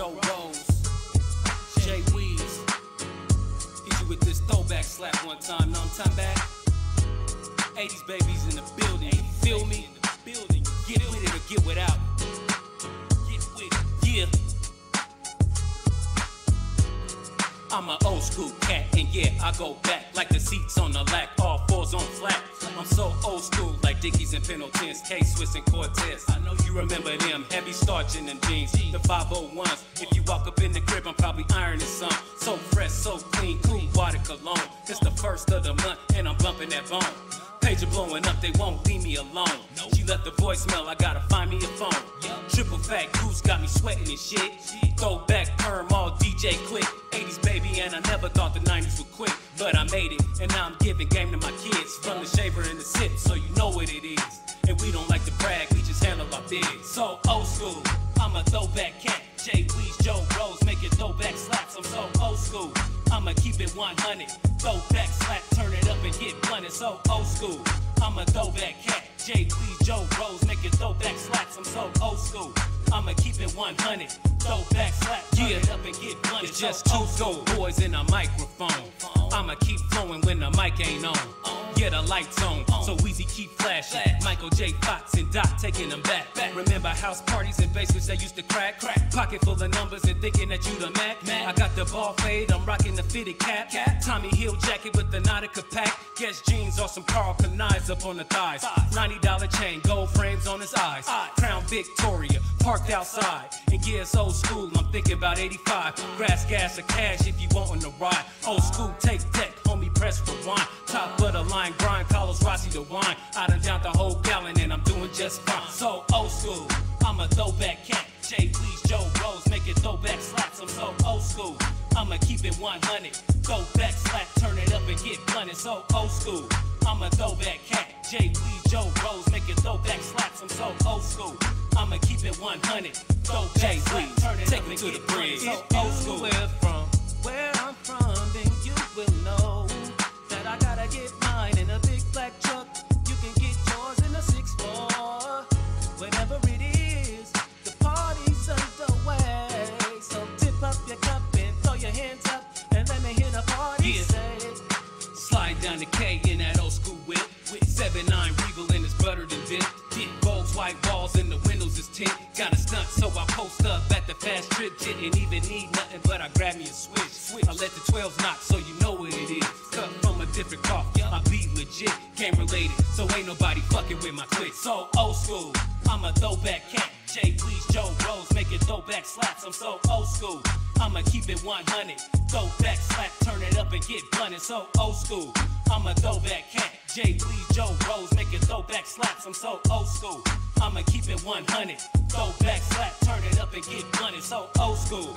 Joe Rose, Jay Weez. Hit you with this throwback slap one time, know I'm talking back? 80s babies in the building, feel I'm an old school cat, and yeah, I go back like the seats on the lack, all fours on flat. I'm so old school, like Dickies and Pendletons, K Swiss and Cortez. I know you remember them, heavy starch in them jeans, the 501s. If you walk up in the crib, I'm probably ironing some. So fresh, so clean, cool water cologne. It's the first of the month, and I'm bumping that bone. Pager blowing up, they won't leave me alone. She left the voicemail, I gotta find me a phone. Triple fat goose got me sweating and shit. Throwback perm, all DJ Quik. 80s baby, and I never thought the 90s would quit. But I made it, and now I'm giving game to my kids. From the shaver and the sip, so you know what it is. And we don't like to brag, we just handle our biz. So old school, I'm a throwback cat. J-Wheez, Joe Rose, making throwback slaps. I'm so old school. I'ma keep it 100. Throwback slap, turn it up and get blunted. So old school. I'm a throwback cat. J-Wheez, Joe Rose, making throwback slaps. I'm so old school. I'ma keep it 100. Throwback slap, turn it up and get blunted. It's just two gold boys in a microphone. I'ma keep flowing when the mic ain't on. Yeah, the lights on, so Weezy keep flashing. Michael J. Fox and Doc taking them back. Remember house parties and basements that used to crack? crack. Pocket full of numbers and thinking that you the Mac. I got the ball fade, I'm rocking the fitted cap. Tommy Hill jacket with the Nautica pack. Guess jeans or some Karl Kani up on the thighs. $90 chain, gold frames on his eyes. Crown Victoria, parked outside. And yeah, old school, I'm thinking about 85. Grass, gas, or cash if you want to ride. Old school, take deck, homie, press for rewind. Top of the line, grind, Carlos Rossi the wine. I done down the whole gallon and I'm doing just fine. So old school, I'm a throwback cat. J-Wheez, Joe Rose, make making throwback slaps. I'm so old school. I'ma keep it 100. Throwback slap, turn it up and get blunted. So old school. I'm a throwback cat. J-Wheez, Joe Rose, make making throwback slaps. I'm so old school. I'ma keep it 100. Throwback slap, turn it take up me and to get the blunted. bridge. So old school. 200K in that old school whip. With 7-9 Regal and it's better than dip. Dip bulbs, white walls, and the windows is tint. Got a stunt, so I post up at the fast trip. Didn't even need nothing, but I grabbed me a switch. switch. I let the 12s knock, so you know what it is. Cut from a different cloth, I be legit. Game related, so ain't nobody fucking with my click. So old school, I'm a throwback cat. Jay, please, Joe Rose, making throwback slaps. I'm so old school, I'ma keep it 100. Throwback slap, turn get blunted. So old school. I'm a throwback cat. J-Wheez, Joe Rose, making throwback slaps. I'm so old school. I'ma keep it 100. Throwback slap, turn it up and get blunted. So old school.